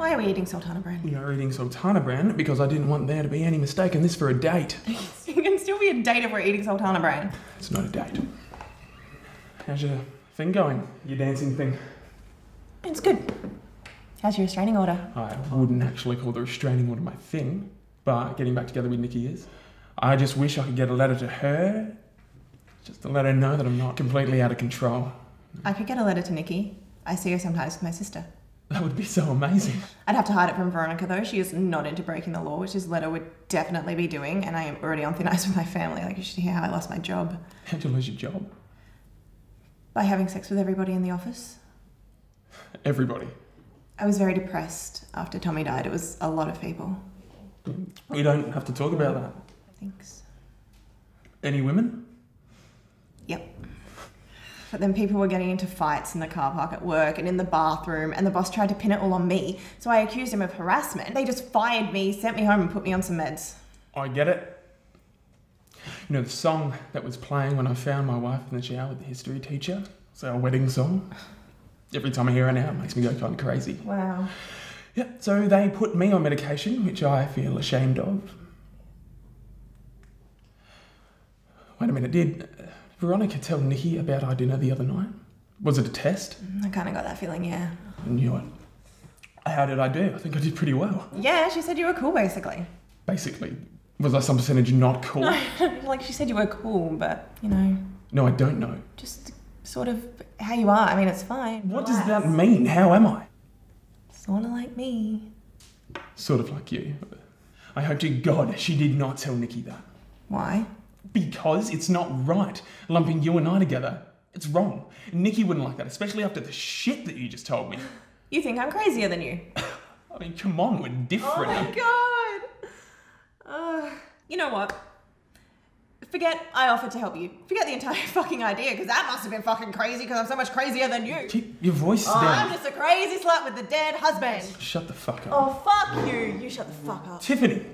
we eating sultana bran? We are eating sultana bran because I didn't want there to be any mistake in this for a date. it can still be a date if we're eating sultana bran. It's not a date. How's your thing going? Your dancing thing? It's good. How's your restraining order? I wouldn't actually call the restraining order my thing, but getting back together with Nikki is. I just wish I could get a letter to her, just to let her know that I'm not completely out of control. I could get a letter to Nikki. I see her sometimes with my sister. That would be so amazing. I'd have to hide it from Veronica though. She is not into breaking the law, which this letter would definitely be doing, and I am already on thin ice with my family. Like you should hear how I lost my job. How'd you lose your job? By having sex with everybody in the office. Everybody. I was very depressed after Tommy died. It was a lot of people. We don't have to talk about that. Thanks. Any women? But then people were getting into fights in the car park at work and in the bathroom, and the boss tried to pin it all on me. So I accused him of harassment. They just fired me, sent me home, and put me on some meds. I get it. You know, the song that was playing when I found my wife in the shower with the history teacher? It's our wedding song. Every time I hear it now, it makes me go kind of crazy. Wow. Yeah, so they put me on medication, which I feel ashamed of. Wait a minute, did Veronica tell Nikki about our dinner the other night? Was it a test? Mm, I kind of got that feeling, yeah. I knew it. How did I do? I think I did pretty well. Yeah, she said you were cool, basically. Basically, was I some percentage not cool? like she said you were cool, but you know, No, I don't know. just sort of how you are. I mean, it's fine. What does that mean? How am I? Sort of like me. Sort of like you. I hope to God she did not tell Nikki that. Why? Because it's not right lumping you and I together. It's wrong. Nikki wouldn't like that, especially after the shit that you just told me. You think I'm crazier than you? I mean, come on, we're different. Oh my god. Uh, you know what? Forget I offered to help you. Forget the entire fucking idea, because that must have been fucking crazy, because I'm so much crazier than you. Keep your voice Oh, I'm just a crazy slut with a dead husband. Shut the fuck up. Oh, fuck you. You shut the fuck up. Tiffany!